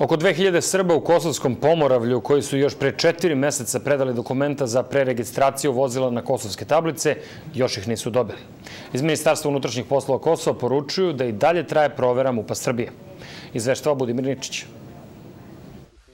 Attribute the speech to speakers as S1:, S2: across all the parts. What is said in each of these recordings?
S1: Oko 2000 Srba u Kosovskom pomoravlju koji su još pre četiri meseca predali dokumenta za preregistraciju vozila na kosovske tablice, još ih nisu dobili. Iz Ministarstva unutrašnjih poslova Kosova poručuju da i dalje traje provera MUPA Srbije. Izveštava Budimir Ničić.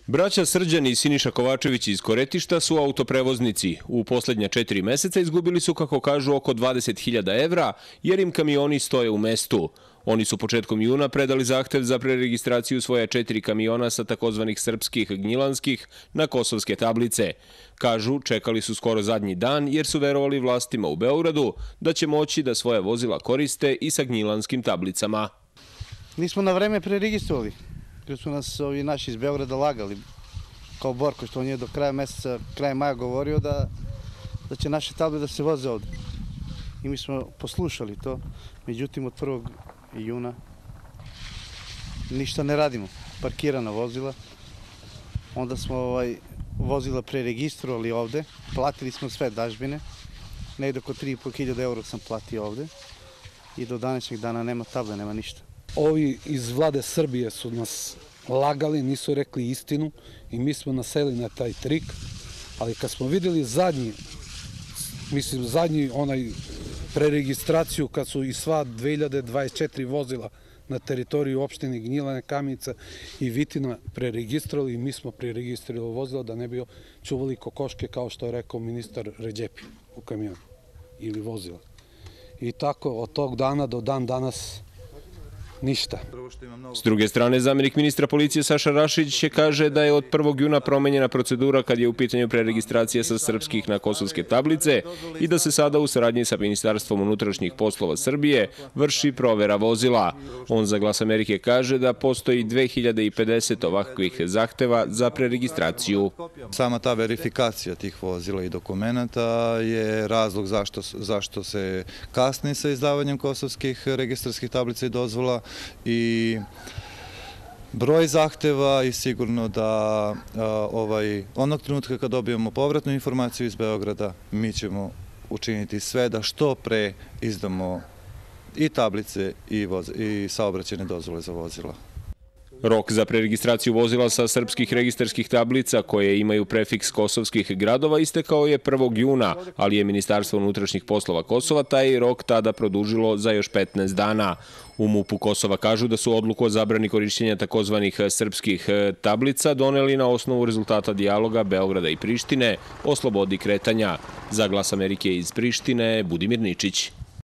S2: Braća Srđan i Siniša Kovačević iz Koretišta su autoprevoznici. U poslednja četiri meseca izgubili su, kako kažu, oko 20.000 evra, jer im kamioni stoje u mestu. Oni su početkom juna predali zahtev za preregistraciju svoja četiri kamiona sa takozvanih srpskih gnjilanskih na kosovske tablice. Kažu, čekali su skoro zadnji dan jer su verovali vlastima u Beogradu da će moći da svoje vozila koriste i sa gnjilanskim tablicama.
S3: Nismo na vreme preregistrovali, jer su nas ovi naši iz Beograda lagali. Kao Borko, što on je do kraja meseca, kraja maja govorio da, da će naše table da se voze ovde. I mi smo poslušali to, međutim od 1 juna ništa ne radimo. Parkirana vozila. Onda smo ovaj, vozila preregistrovali ovde. Platili smo sve dažbine. Negde oko 3.500 eura sam platio ovde. I do današnjeg dana nema table, nema ništa.
S4: Ovi iz vlade Srbije su nas lagali, nisu rekli istinu i mi smo naseli na taj trik. Ali kad smo videli zadnji, mislim zadnji onaj preregistraciju kad su i sva 2024 vozila na teritoriju opštine Gnjilane, Kamica i Vitina preregistrovali i mi smo preregistrovali vozila da ne bi čuvali kokoške kao što je rekao ministar Ređepi u kamionu ili vozila. I tako od tog dana do dan danas ništa.
S2: S druge strane, zamjenik ministra policije Saša Rašić će kaže da je od 1. juna promenjena procedura kad je u pitanju preregistracije sa srpskih na kosovske tablice i da se sada u saradnji sa Ministarstvom unutrašnjih poslova Srbije vrši provera vozila. On za glas Amerike kaže da postoji 2050 ovakvih zahteva za preregistraciju.
S5: Sama ta verifikacija tih vozila i dokumenta je razlog zašto, zašto se kasni sa izdavanjem kosovskih registarskih tablica i dozvola i broj zahteva i sigurno da ovaj, onog trenutka kad dobijemo povratnu informaciju iz Beograda, mi ćemo učiniti sve da što pre izdamo i tablice i, voz, i saobraćene dozvole za vozila.
S2: Rok za preregistraciju vozila sa srpskih registarskih tablica koje imaju prefiks kosovskih gradova istekao je 1. juna, ali je Ministarstvo unutrašnjih poslova Kosova taj rok tada produžilo za još 15 dana. U MUP-u Kosova kažu da su odluku o zabrani korišćenja takozvanih srpskih tablica doneli na osnovu rezultata dijaloga Beograda i Prištine o slobodi kretanja. Za glas Amerike iz Prištine, Budimir Ničić.